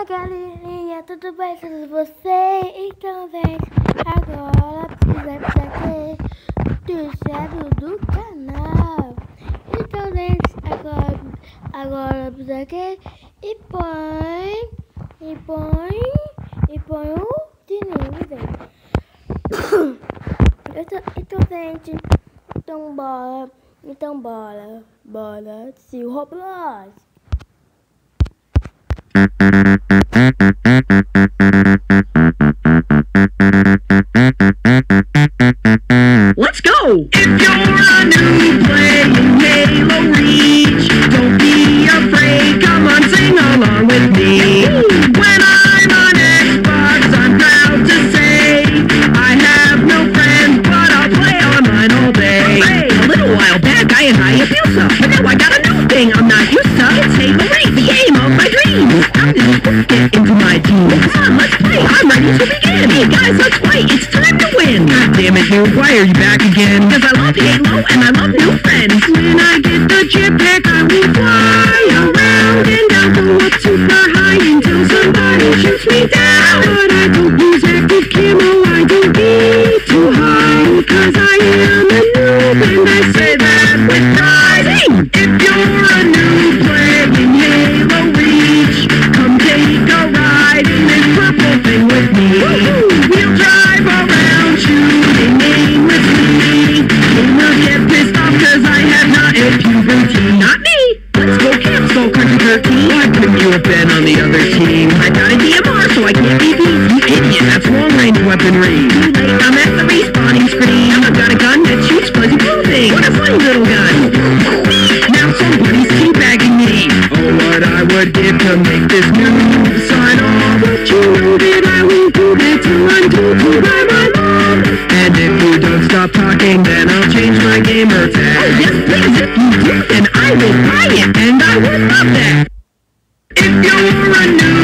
Fala galerinha, tudo bem com vocês? Então vem agora precisa saber do chave do canal. Então vem agora, agora precisa aqui e põe, e põe, e põe o sininho, vem. Então, então gente, então bora, então bora, bora, se o Roblox. Let's go! If you're a new Reach, Hey guys, let's play. It's time to win. God damn it, dude. Why are you back again? Because I love Halo and I love new friends. When I get the jetpack, I will beat. That's long range weaponry. I'm at the respawning screen. I've got a gun that shoots fuzzy blue things. What a funny little gun. Now somebody's teabagging me. Oh, what I would give to make this new sign off. But you know that I will do till I'm told to by my mom. And if you don't stop talking, then I'll change my gamer tag. Oh, yes, please. If you do, then I will buy it, and I would love that. If you're a noob,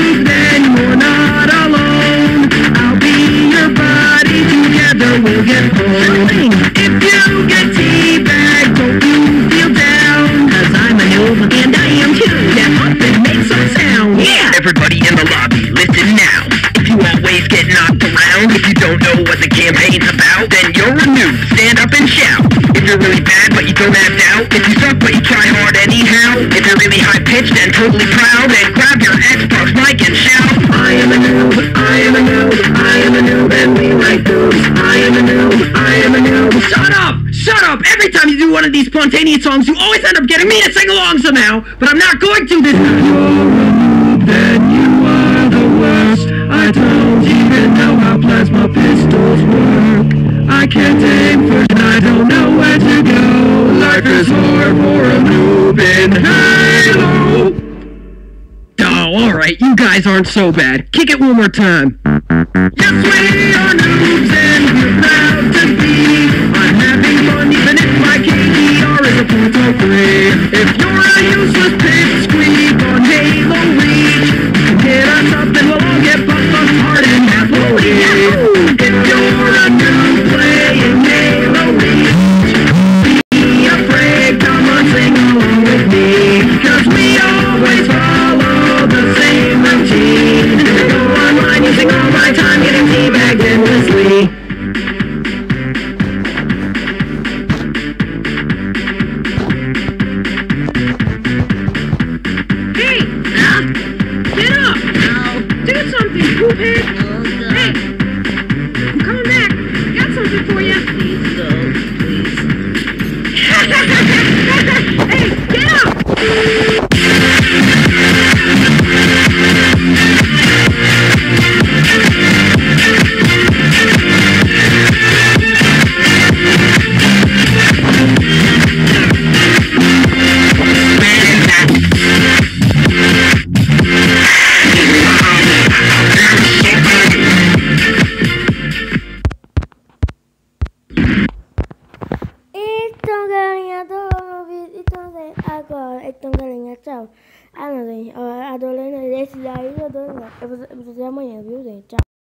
don't know what the campaign's about, then you're a noob. Stand up and shout. If you're really bad but you don't act out, if you suck but you try hard anyhow, if you're really high pitched and totally proud, then grab your Xbox mic and shout. I am a noob, I am a noob, I am a noob, and we like boobs. I am a noob, I am a noob. Shut up! Shut up! Every time you do one of these spontaneous songs, you always end up getting me to sing along somehow, but I'm not going to this. You're a noob, guys aren't so bad. Kick it one more time. Yes, we are we're proud to be. I'm having fun even if my KDR is a point oh three. If you're a useless Música agora. Então galerinha, tchau. Ah não, gente. Eu adorei esse daí, eu vou eu vou fazer amanhã, viu, gente? Tchau.